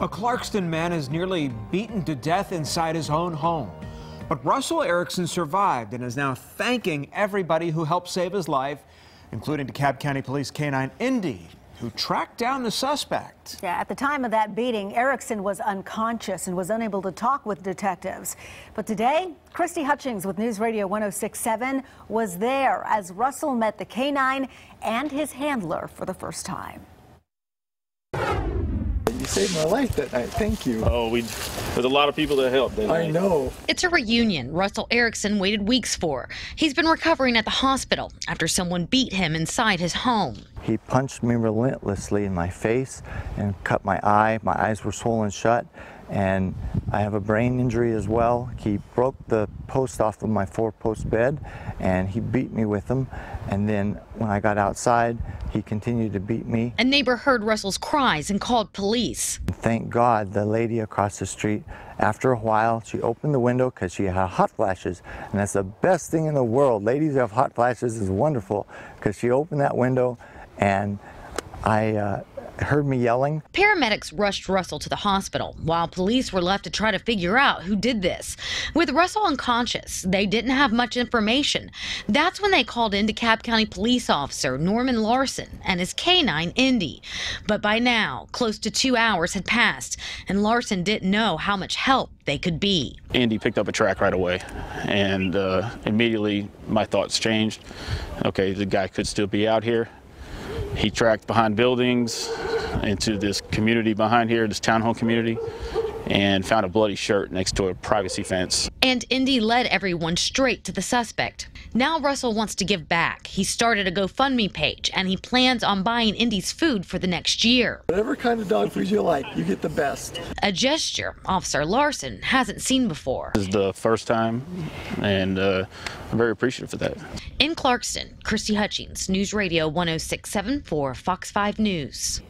A Clarkston man is nearly beaten to death inside his own home. But Russell Erickson survived and is now thanking everybody who helped save his life, including DeKalb County Police K-9 Indi, who tracked down the suspect. Yeah, at the time of that beating, Erickson was unconscious and was unable to talk with detectives. But today, Christy Hutchings with News Radio 1067 was there as Russell met the K-9 and his handler for the first time saved my life that night. Thank you. Oh, we there's a lot of people that helped. That I night. know. It's a reunion Russell Erickson waited weeks for. He's been recovering at the hospital after someone beat him inside his home. He punched me relentlessly in my face and cut my eye. My eyes were swollen shut and I have a brain injury as well. He broke the post off of my four-post bed and he beat me with them. And then when I got outside, he continued to beat me. A neighbor heard Russell's cries and called police. Thank God the lady across the street, after a while, she opened the window because she had hot flashes. And that's the best thing in the world. Ladies have hot flashes is wonderful because she opened that window and I uh, heard me yelling. Paramedics rushed Russell to the hospital while police were left to try to figure out who did this. With Russell unconscious, they didn't have much information. That's when they called in to DeKalb County police officer Norman Larsen and his canine Indi. But by now, close to two hours had passed, and Larsen didn't know how much help they could be. Indi picked up a track right away, and uh, immediately my thoughts changed. Okay, the guy could still be out here. He tracked behind buildings into this community behind here, this townhome community, and found a bloody shirt next to a privacy fence. And Indi led everyone straight to the suspect. Now Russell wants to give back. He started a GoFundMe page and he plans on buying Indi's food for the next year. Whatever kind of dog food you like, you get the best. A gesture Officer Larsen hasn't seen before. This is the first time, and uh, I'm very appreciative for that. In Clarkston, Christy Hutchings, News Radio 1067 for Fox 5 News.